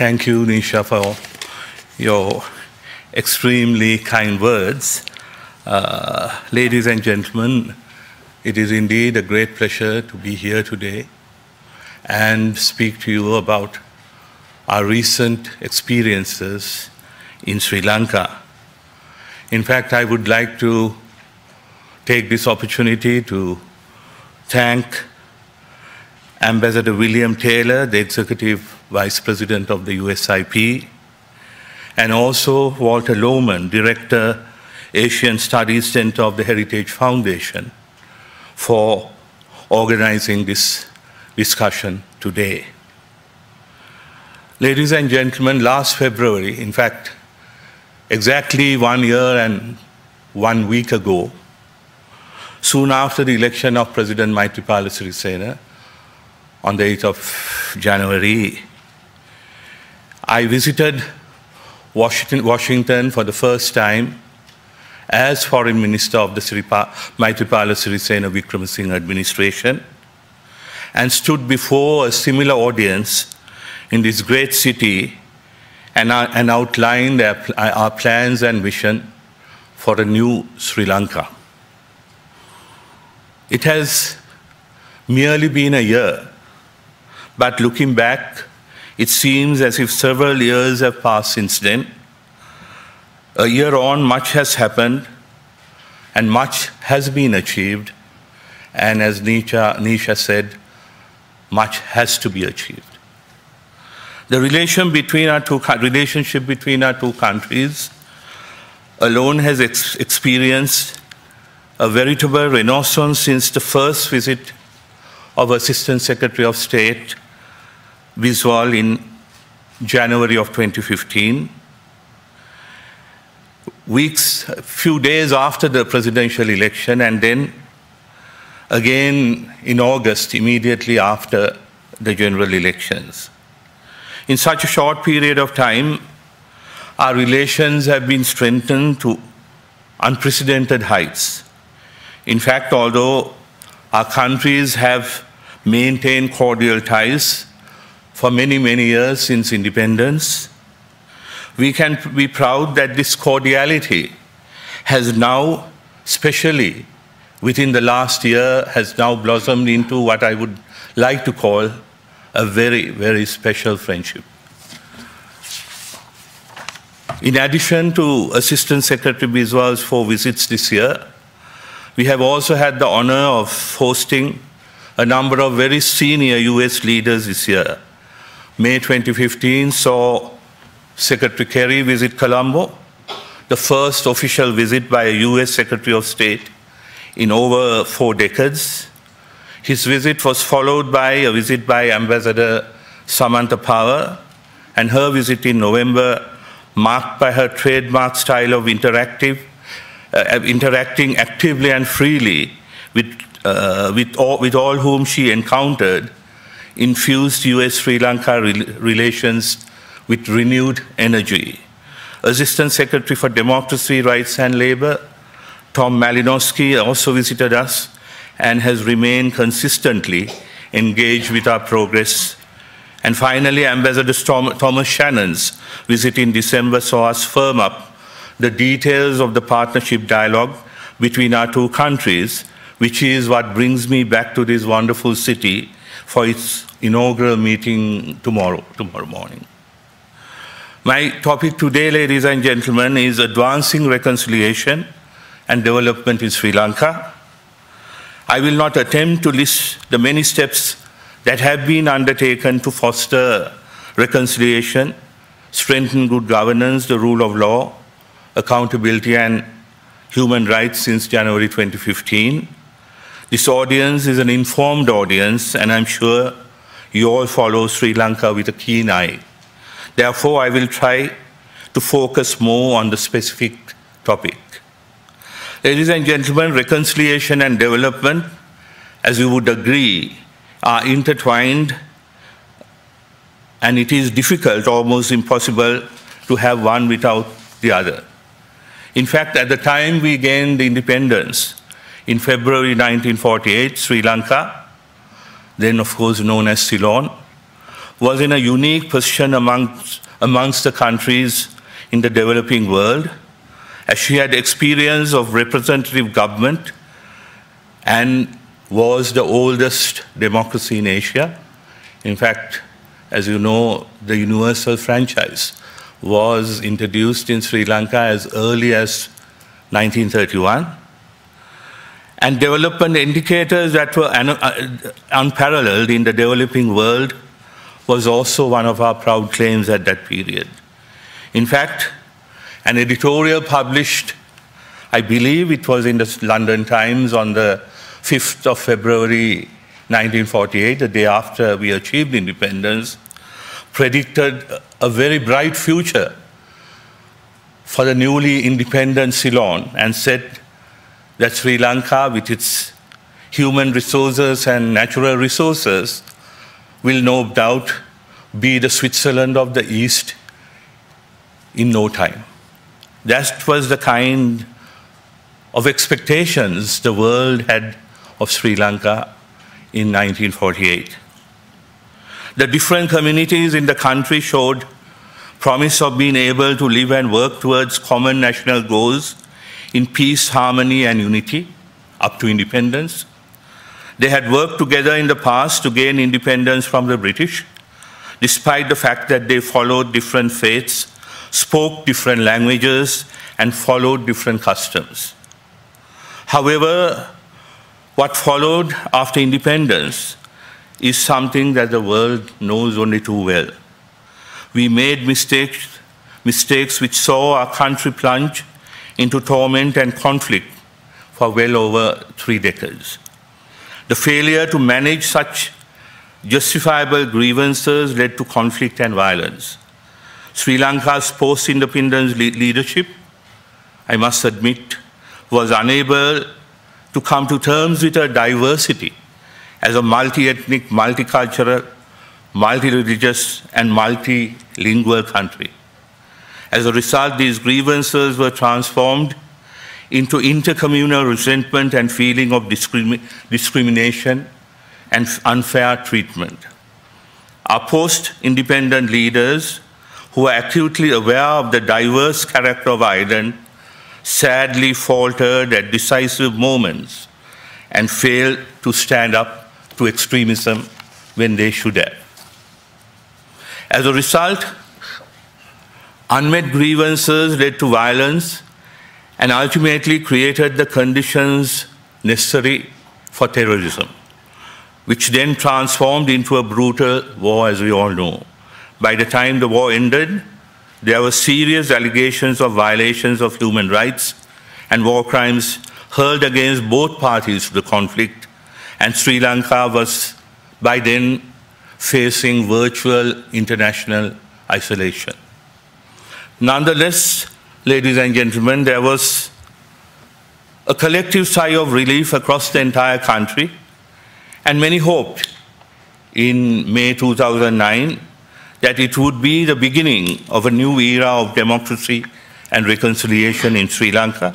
Thank you, Nisha, for your extremely kind words. Uh, ladies and gentlemen, it is indeed a great pleasure to be here today and speak to you about our recent experiences in Sri Lanka. In fact, I would like to take this opportunity to thank Ambassador William Taylor, the Executive Vice President of the USIP, and also Walter Lohman, Director, Asian Studies Center of the Heritage Foundation, for organizing this discussion today. Ladies and gentlemen, last February, in fact, exactly one year and one week ago, soon after the election of President Maithripala Sirisena on the 8th of January, I visited Washington, Washington for the first time as Foreign Minister of the Siripa, Maithripala Sirisena Wickremesinghe administration and stood before a similar audience in this great city and, uh, and outlined our, our plans and vision for a new Sri Lanka. It has merely been a year, but looking back, it seems as if several years have passed since then. A year on, much has happened and much has been achieved. And as Nisha, Nisha said, much has to be achieved. The relation between our two, relationship between our two countries alone has ex experienced a veritable renaissance since the first visit of Assistant Secretary of State Biswal in January of 2015. Weeks, few days after the presidential election, and then again in August, immediately after the general elections. In such a short period of time, our relations have been strengthened to unprecedented heights. In fact, although our countries have maintained cordial ties for many, many years since independence, we can be proud that this cordiality has now, especially within the last year, has now blossomed into what I would like to call a very, very special friendship. In addition to Assistant Secretary Biswal's four visits this year, we have also had the honor of hosting a number of very senior US leaders this year. May 2015 saw Secretary Kerry visit Colombo, the first official visit by a US Secretary of State in over four decades. His visit was followed by a visit by Ambassador Samantha Power, and her visit in November marked by her trademark style of interactive, uh, interacting actively and freely with, uh, with, all, with all whom she encountered, infused US-Sri Lanka re relations with renewed energy. Assistant Secretary for Democracy, Rights and Labor, Tom Malinowski also visited us and has remained consistently engaged with our progress. And finally, Ambassador Thomas Shannon's visit in December saw us firm up the details of the partnership dialogue between our two countries, which is what brings me back to this wonderful city for its inaugural meeting tomorrow, tomorrow morning. My topic today, ladies and gentlemen, is advancing reconciliation and development in Sri Lanka. I will not attempt to list the many steps that have been undertaken to foster reconciliation, strengthen good governance, the rule of law, accountability, and human rights since January 2015. This audience is an informed audience, and I'm sure you all follow Sri Lanka with a keen eye. Therefore, I will try to focus more on the specific topic. Ladies and gentlemen, reconciliation and development, as you would agree, are intertwined and it is difficult, almost impossible, to have one without the other. In fact, at the time we gained independence, in February 1948, Sri Lanka, then of course known as Ceylon, was in a unique position amongst, amongst the countries in the developing world, as she had experience of representative government and was the oldest democracy in Asia. In fact, as you know, the universal franchise was introduced in Sri Lanka as early as 1931 and development indicators that were uh, unparalleled in the developing world was also one of our proud claims at that period. In fact, an editorial published, I believe it was in the London Times on the 5th of February 1948, the day after we achieved independence, predicted a very bright future for the newly independent Ceylon and said that Sri Lanka, with its human resources and natural resources, will no doubt be the Switzerland of the East in no time. That was the kind of expectations the world had of Sri Lanka in 1948. The different communities in the country showed promise of being able to live and work towards common national goals in peace, harmony, and unity up to independence. They had worked together in the past to gain independence from the British, despite the fact that they followed different faiths, spoke different languages, and followed different customs. However, what followed after independence is something that the world knows only too well. We made mistakes, mistakes which saw our country plunge into torment and conflict for well over three decades. The failure to manage such justifiable grievances led to conflict and violence. Sri Lanka's post-independence leadership, I must admit, was unable to come to terms with a diversity as a multi-ethnic, multicultural, multi-religious, and multilingual country. As a result, these grievances were transformed into intercommunal resentment and feeling of discrimi discrimination and unfair treatment. Our post-independent leaders, who were acutely aware of the diverse character of Ireland, sadly faltered at decisive moments and failed to stand up to extremism when they should have. As a result, unmet grievances led to violence and ultimately created the conditions necessary for terrorism, which then transformed into a brutal war, as we all know. By the time the war ended, there were serious allegations of violations of human rights and war crimes hurled against both parties to the conflict, and Sri Lanka was by then facing virtual international isolation. Nonetheless, ladies and gentlemen, there was a collective sigh of relief across the entire country, and many hoped in May 2009 that it would be the beginning of a new era of democracy and reconciliation in Sri Lanka.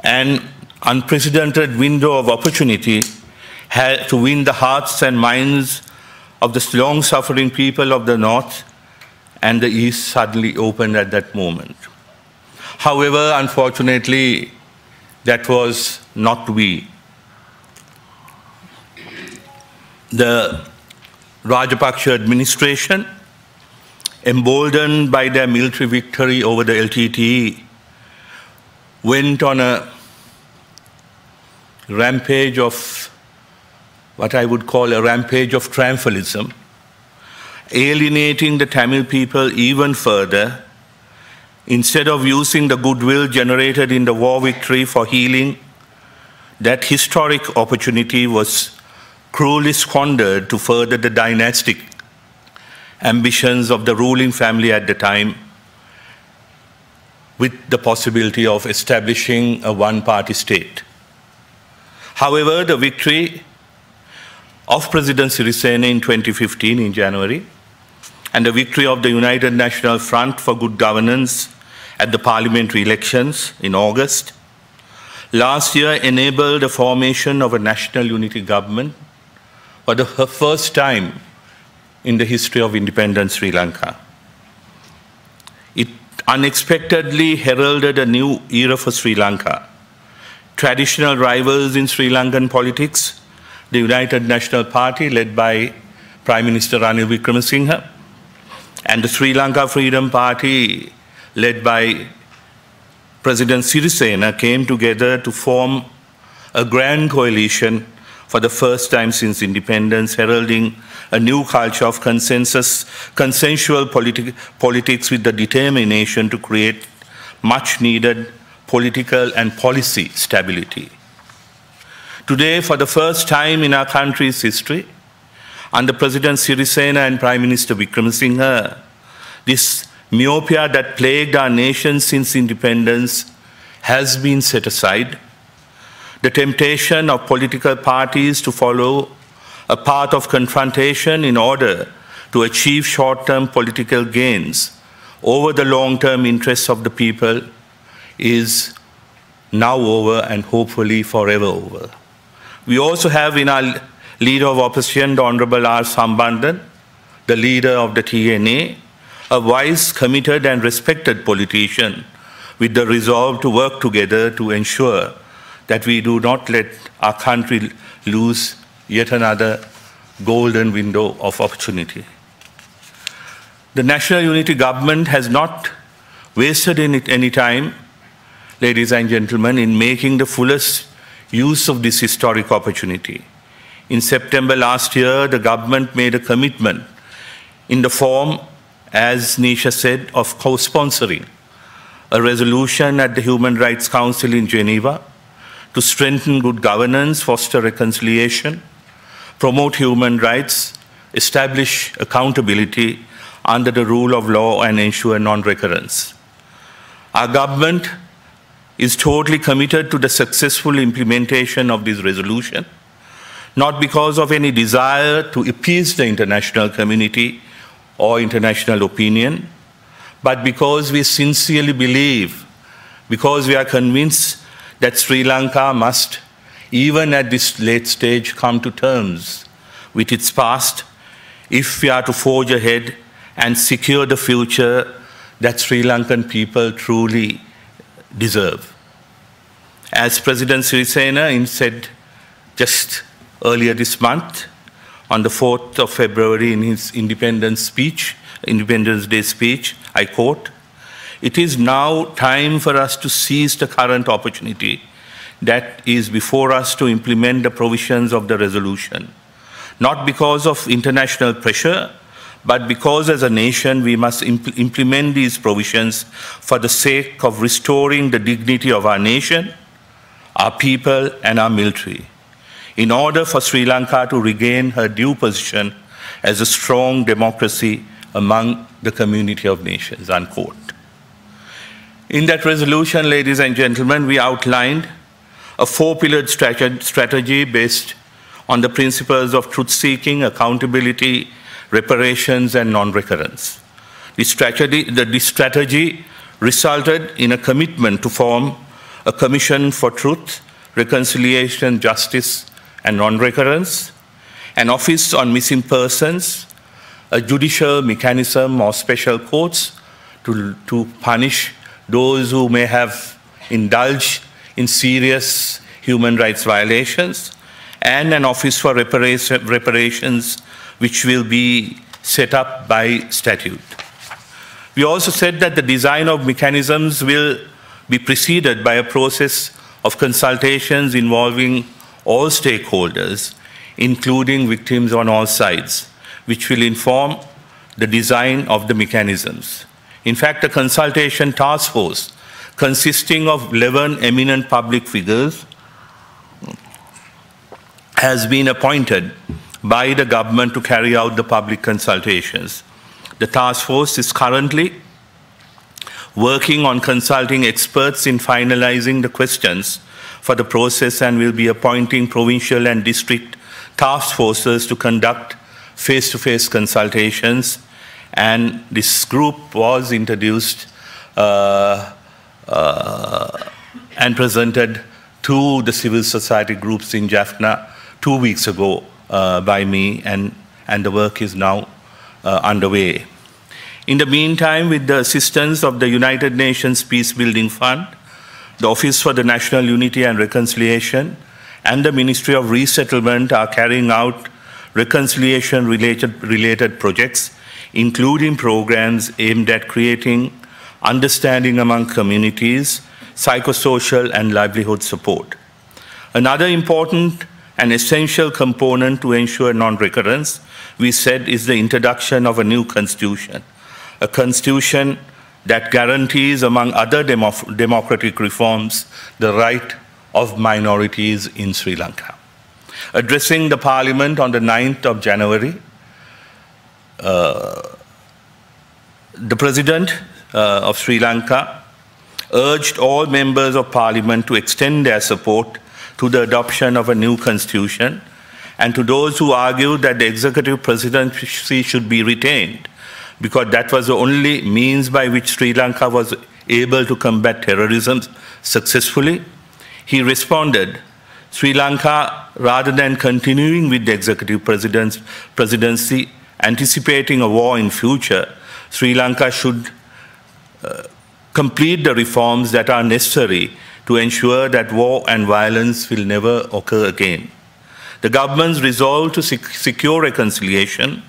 An unprecedented window of opportunity to win the hearts and minds of the long-suffering people of the North and the East suddenly opened at that moment. However, unfortunately, that was not to be. The Rajapaksa administration, emboldened by their military victory over the LTTE, went on a rampage of what I would call a rampage of triumphalism, alienating the Tamil people even further. Instead of using the goodwill generated in the war victory for healing, that historic opportunity was cruelly squandered to further the dynastic ambitions of the ruling family at the time with the possibility of establishing a one-party state. However, the victory of President Sirisena in 2015 in January and the victory of the United National Front for Good Governance at the parliamentary elections in August last year enabled the formation of a national unity government for the first time in the history of independent Sri Lanka. It unexpectedly heralded a new era for Sri Lanka. Traditional rivals in Sri Lankan politics, the United National Party led by Prime Minister Ranil Wickremesinghe, and the Sri Lanka Freedom Party led by President Sirisena came together to form a grand coalition for the first time since independence, heralding a new culture of consensus, consensual politi politics with the determination to create much needed political and policy stability. Today, for the first time in our country's history, under President Sirisena and Prime Minister Wickremesinghe, this myopia that plagued our nation since independence has been set aside. The temptation of political parties to follow a path of confrontation in order to achieve short-term political gains over the long-term interests of the people is now over and hopefully forever over. We also have in our leader of opposition, the Honorable R. Sampanthan, the leader of the TNA, a wise, committed and respected politician with the resolve to work together to ensure that we do not let our country lose yet another golden window of opportunity. The National Unity Government has not wasted any time, ladies and gentlemen, in making the fullest use of this historic opportunity. In September last year, the government made a commitment in the form, as Nisha said, of co-sponsoring a resolution at the Human Rights Council in Geneva to strengthen good governance, foster reconciliation, promote human rights, establish accountability under the rule of law and ensure non-recurrence. Our government is totally committed to the successful implementation of this resolution, not because of any desire to appease the international community or international opinion, but because we sincerely believe, because we are convinced that Sri Lanka must, even at this late stage, come to terms with its past if we are to forge ahead and secure the future that Sri Lankan people truly deserve. As President Sirisena said just earlier this month, on the 4th of February in his Independence speech, Independence Day speech, I quote, it is now time for us to seize the current opportunity that is before us to implement the provisions of the resolution, not because of international pressure, but because as a nation we must impl implement these provisions for the sake of restoring the dignity of our nation, our people, and our military, in order for Sri Lanka to regain her due position as a strong democracy among the community of nations, unquote. In that resolution, ladies and gentlemen, we outlined a four-pillared strategy based on the principles of truth-seeking, accountability, reparations, and non-recurrence. This strategy, the, strategy resulted in a commitment to form a commission for truth, reconciliation, justice, and non-recurrence, an office on missing persons, a judicial mechanism or special courts to, to punish those who may have indulged in serious human rights violations, and an office for reparations which will be set up by statute. We also said that the design of mechanisms will be preceded by a process of consultations involving all stakeholders, including victims on all sides, which will inform the design of the mechanisms. In fact, a consultation task force consisting of 11 eminent public figures has been appointed by the government to carry out the public consultations. The task force is currently working on consulting experts in finalizing the questions for the process and will be appointing provincial and district task forces to conduct face-to-face -face consultations and this group was introduced uh, uh, and presented to the civil society groups in Jaffna two weeks ago uh, by me, and, and the work is now uh, underway. In the meantime, with the assistance of the United Nations Peace Building Fund, the Office for the National Unity and Reconciliation, and the Ministry of Resettlement are carrying out reconciliation related, related projects, including programs aimed at creating understanding among communities, psychosocial and livelihood support. Another important and essential component to ensure non-recurrence, we said, is the introduction of a new constitution, a constitution that guarantees, among other demo democratic reforms, the right of minorities in Sri Lanka. Addressing the parliament on the 9th of January, uh, the president uh, of Sri Lanka urged all members of parliament to extend their support to the adoption of a new constitution and to those who argued that the executive presidency should be retained because that was the only means by which Sri Lanka was able to combat terrorism successfully. He responded, Sri Lanka, rather than continuing with the executive presidency, anticipating a war in future, Sri Lanka should uh, complete the reforms that are necessary to ensure that war and violence will never occur again. The government's resolve to sec secure reconciliation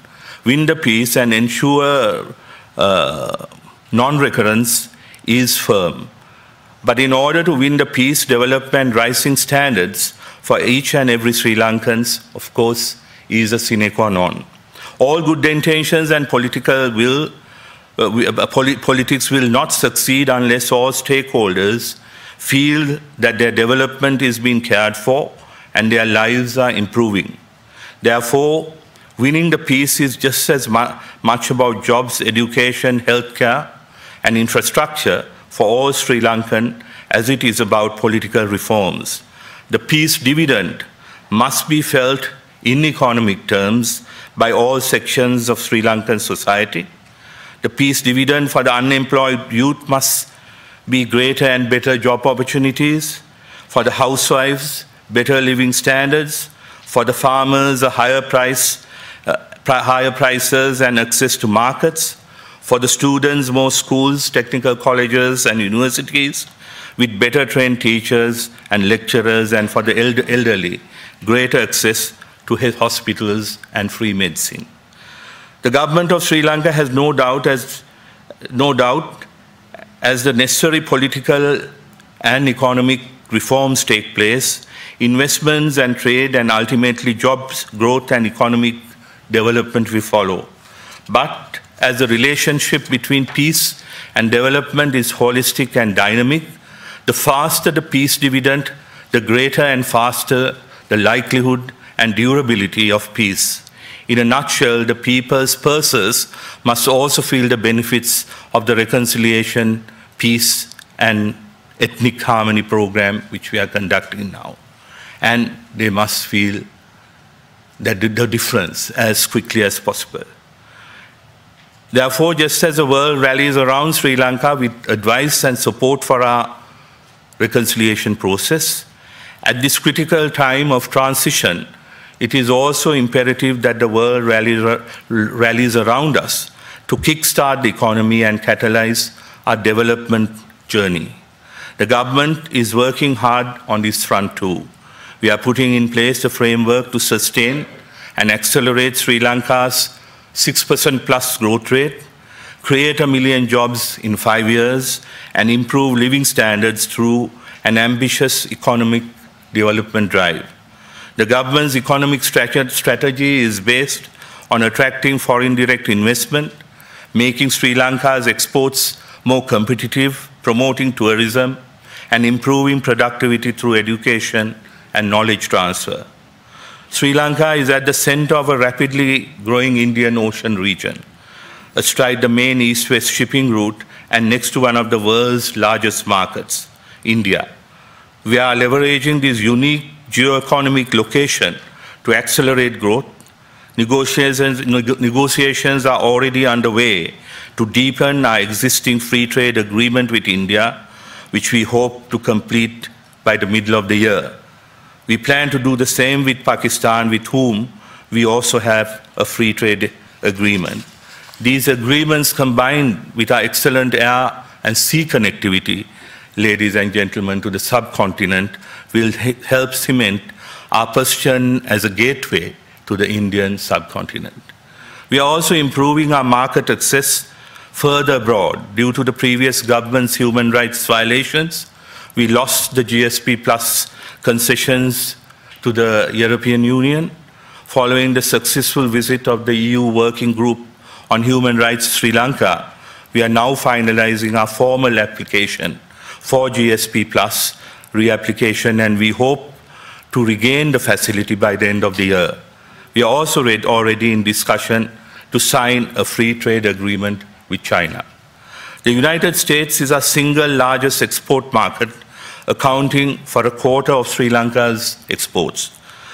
win the peace and ensure uh, non-recurrence is firm. But in order to win the peace, development, rising standards for each and every Sri Lankans, of course, is a sine qua non. All good intentions and political will, uh, we, uh, polit politics will not succeed unless all stakeholders feel that their development is being cared for and their lives are improving. Therefore, Winning the peace is just as mu much about jobs, education, healthcare, and infrastructure for all Sri Lankan as it is about political reforms. The peace dividend must be felt in economic terms by all sections of Sri Lankan society. The peace dividend for the unemployed youth must be greater and better job opportunities, for the housewives, better living standards, for the farmers, a higher price higher prices and access to markets. For the students, more schools, technical colleges, and universities with better trained teachers and lecturers, and for the elderly, greater access to hospitals and free medicine. The government of Sri Lanka has no doubt, as, no doubt, as the necessary political and economic reforms take place, investments and trade and ultimately jobs, growth and economic development we follow. But as the relationship between peace and development is holistic and dynamic, the faster the peace dividend, the greater and faster the likelihood and durability of peace. In a nutshell, the people's purses must also feel the benefits of the reconciliation, peace, and ethnic harmony program which we are conducting now. And they must feel that the difference as quickly as possible. Therefore, just as the world rallies around Sri Lanka with advice and support for our reconciliation process, at this critical time of transition, it is also imperative that the world rallies, rallies around us to kickstart the economy and catalyze our development journey. The government is working hard on this front too. We are putting in place a framework to sustain and accelerate Sri Lanka's 6% plus growth rate, create a million jobs in five years, and improve living standards through an ambitious economic development drive. The government's economic strategy is based on attracting foreign direct investment, making Sri Lanka's exports more competitive, promoting tourism, and improving productivity through education and knowledge transfer. Sri Lanka is at the center of a rapidly growing Indian Ocean region, astride the main east-west shipping route and next to one of the world's largest markets, India. We are leveraging this unique geoeconomic location to accelerate growth. Negotiations, negotiations are already underway to deepen our existing free trade agreement with India, which we hope to complete by the middle of the year. We plan to do the same with Pakistan, with whom we also have a free trade agreement. These agreements combined with our excellent air and sea connectivity, ladies and gentlemen, to the subcontinent will help cement our position as a gateway to the Indian subcontinent. We are also improving our market access further abroad. Due to the previous government's human rights violations, we lost the GSP plus concessions to the European Union following the successful visit of the EU Working Group on Human Rights Sri Lanka. We are now finalizing our formal application for GSP plus reapplication and we hope to regain the facility by the end of the year. We are also already in discussion to sign a free trade agreement with China. The United States is our single largest export market, accounting for a quarter of Sri Lanka's exports.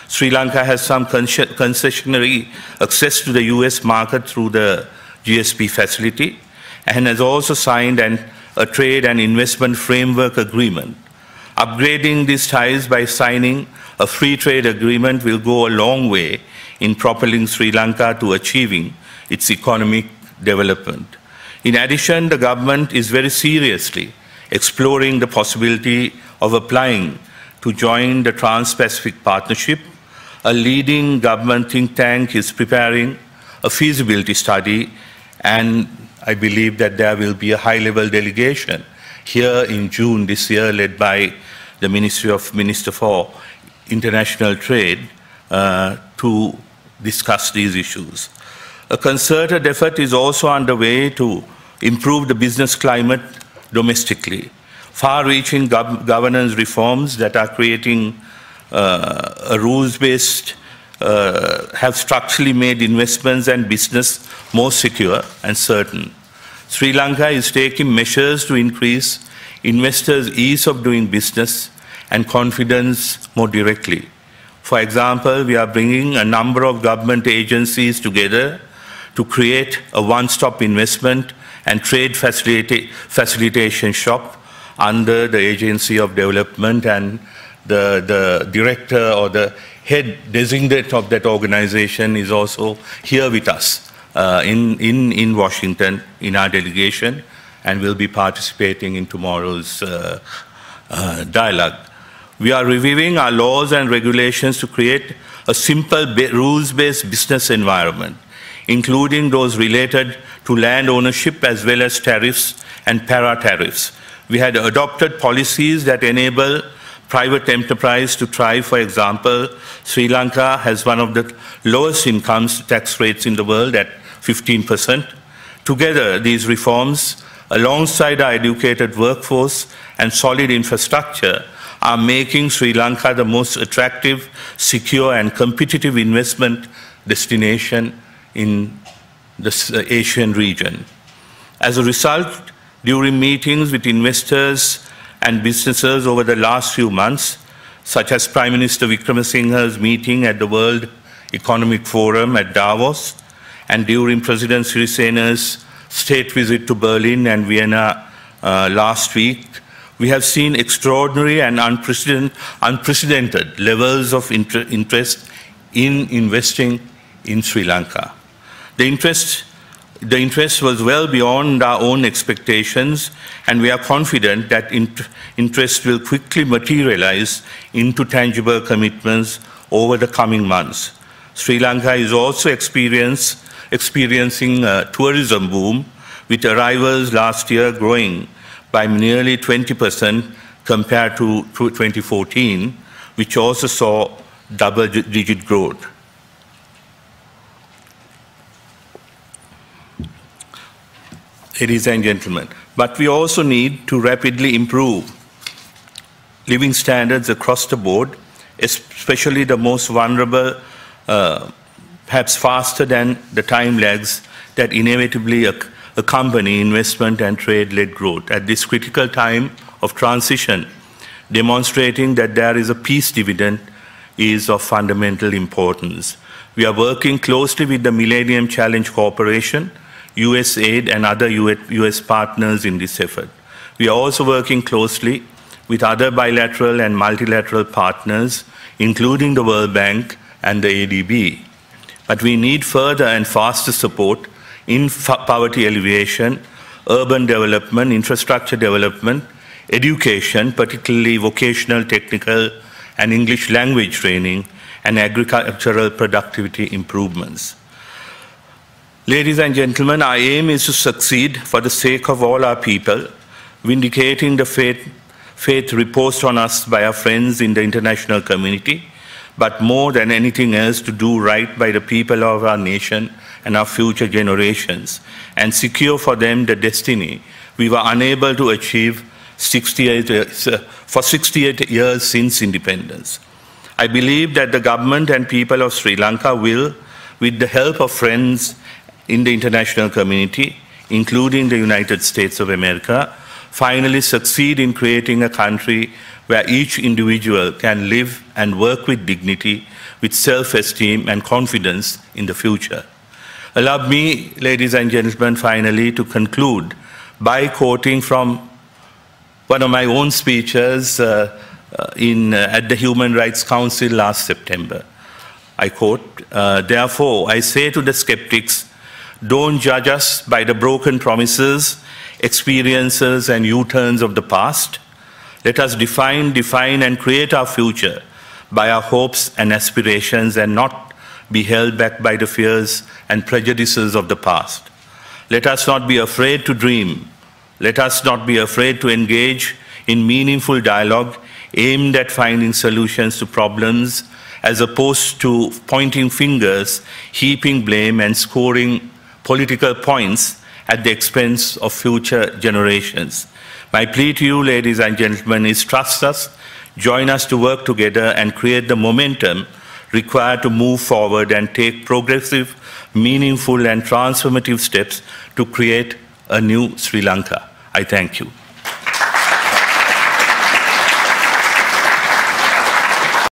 Sri Lanka has some concessionary access to the US market through the GSP facility and has also signed an, a trade and investment framework agreement. Upgrading these ties by signing a free trade agreement will go a long way in propelling Sri Lanka to achieving its economic development. In addition, the government is very seriously exploring the possibility of applying to join the Trans-Pacific Partnership. A leading government think tank is preparing a feasibility study and I believe that there will be a high-level delegation here in June this year led by the Ministry of Minister for International Trade uh, to discuss these issues. A concerted effort is also underway to improve the business climate domestically. Far-reaching gov governance reforms that are creating uh, a rules-based uh, have structurally made investments and business more secure and certain. Sri Lanka is taking measures to increase investors' ease of doing business and confidence more directly. For example, we are bringing a number of government agencies together to create a one-stop investment and trade facilita facilitation shop under the Agency of Development and the, the director or the head designate of that organization is also here with us uh, in, in, in Washington in our delegation and will be participating in tomorrow's uh, uh, dialogue. We are reviewing our laws and regulations to create a simple rules-based business environment, including those related to land ownership as well as tariffs and para-tariffs. We had adopted policies that enable private enterprise to thrive. For example, Sri Lanka has one of the lowest income tax rates in the world at 15%. Together, these reforms, alongside our educated workforce and solid infrastructure, are making Sri Lanka the most attractive, secure and competitive investment destination in the Asian region. As a result, during meetings with investors and businesses over the last few months, such as Prime Minister Wickremesinghe's meeting at the World Economic Forum at Davos, and during President Sirisena's state visit to Berlin and Vienna uh, last week, we have seen extraordinary and unprecedented, unprecedented levels of inter interest in investing in Sri Lanka. The interest, the interest was well beyond our own expectations, and we are confident that interest will quickly materialize into tangible commitments over the coming months. Sri Lanka is also experiencing a tourism boom, with arrivals last year growing by nearly 20% compared to 2014, which also saw double-digit growth. Ladies and gentlemen, but we also need to rapidly improve living standards across the board, especially the most vulnerable, uh, perhaps faster than the time lags that inevitably accompany investment and trade-led growth at this critical time of transition, demonstrating that there is a peace dividend is of fundamental importance. We are working closely with the Millennium Challenge Corporation, USAID and other US partners in this effort. We are also working closely with other bilateral and multilateral partners, including the World Bank and the ADB. But we need further and faster support in poverty alleviation, urban development, infrastructure development, education, particularly vocational, technical, and English language training, and agricultural productivity improvements. Ladies and gentlemen, our aim is to succeed for the sake of all our people, vindicating the faith, faith reposed on us by our friends in the international community, but more than anything else to do right by the people of our nation and our future generations, and secure for them the destiny we were unable to achieve 68 years, uh, for 68 years since independence. I believe that the government and people of Sri Lanka will, with the help of friends in the international community, including the United States of America, finally succeed in creating a country where each individual can live and work with dignity, with self-esteem and confidence in the future. Allow me, ladies and gentlemen, finally to conclude by quoting from one of my own speeches uh, uh, in, uh, at the Human Rights Council last September. I quote, uh, Therefore, I say to the skeptics, don't judge us by the broken promises, experiences, and U turns of the past. Let us define, define, and create our future by our hopes and aspirations and not be held back by the fears and prejudices of the past. Let us not be afraid to dream. Let us not be afraid to engage in meaningful dialogue aimed at finding solutions to problems as opposed to pointing fingers, heaping blame, and scoring political points at the expense of future generations. My plea to you, ladies and gentlemen, is trust us, join us to work together and create the momentum required to move forward and take progressive, meaningful, and transformative steps to create a new Sri Lanka. I thank you.